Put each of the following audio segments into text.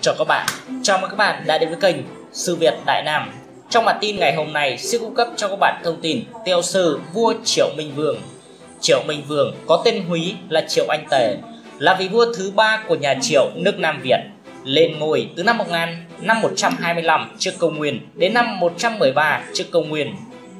Chào các bạn, chào mừng các bạn đã đến với kênh Sư Việt Đại Nam. Trong bản tin ngày hôm nay sẽ cung cấp cho các bạn thông tin tiêu sử vua Triệu Minh Vương. Triệu Minh Vương có tên húy là Triệu Anh Tề, là vị vua thứ ba của nhà Triệu nước Nam Việt, lên ngôi từ năm 1000 năm 125 trước công nguyên đến năm 113 trước công nguyên.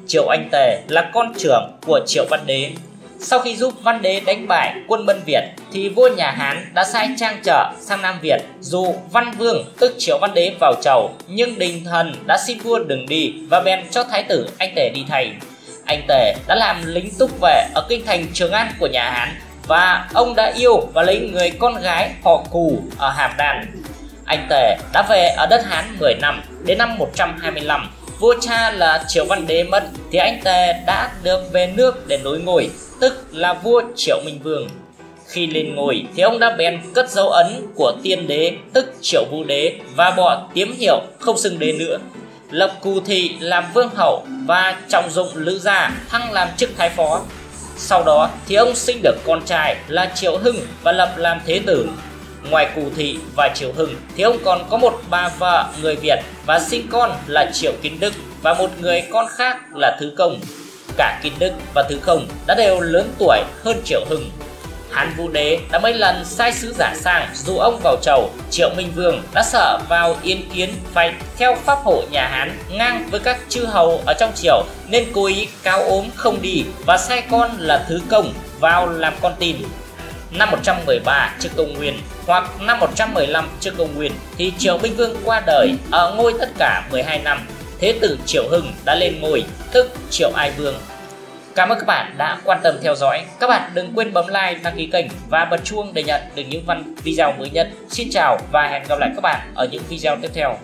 Triệu Anh Tề là con trưởng của Triệu Văn Đế sau khi giúp Văn Đế đánh bại quân Bân Việt, thì vua nhà Hán đã sai trang trở sang Nam Việt, dù Văn Vương, tức Triệu Văn Đế, vào chầu, nhưng đình thần đã xin vua đừng đi và bèn cho thái tử anh Tề đi thay. Anh Tề đã làm lính túc vệ ở kinh thành Trường An của nhà Hán và ông đã yêu và lấy người con gái họ Cù ở Hàm Đan. Anh Tề đã về ở đất Hán 10 năm, đến năm 125 vua cha là Triệu Văn Đế mất, thì anh Tề đã được về nước để nối ngôi tức là vua Triệu Minh Vương. Khi lên ngôi thì ông đã bèn cất dấu ấn của tiên đế, tức Triệu Vũ Đế, và bỏ tiếm hiệu không xưng đế nữa. Lập Cù Thị làm vương hậu và trọng dụng Lữ Gia, thăng làm chức thái phó. Sau đó thì ông sinh được con trai là Triệu Hưng và lập làm thế tử. Ngoài Cù Thị và Triệu Hưng thì ông còn có một bà vợ người Việt và sinh con là Triệu Kiến Đức và một người con khác là Thứ Công cả Kinh Đức và Thứ Không đã đều lớn tuổi hơn Triệu Hưng. Hán Vũ Đế đã mấy lần sai sứ giả sang dụ ông vào chầu, Triệu Minh Vương đã sợ vào yên kiến phải theo pháp hộ nhà Hán ngang với các chư hầu ở trong triều nên cố ý cao ốm không đi và sai con là Thứ Công vào làm con tin. Năm 113 trước công nguyên hoặc năm 115 trước công nguyên thì Triệu Minh Vương qua đời ở ngôi tất cả 12 năm Thế tử Triệu Hưng đã lên ngôi, tức Triệu Ai Vương. Cảm ơn các bạn đã quan tâm theo dõi. Các bạn đừng quên bấm like, đăng ký kênh và bật chuông để nhận được những văn video mới nhất. Xin chào và hẹn gặp lại các bạn ở những video tiếp theo.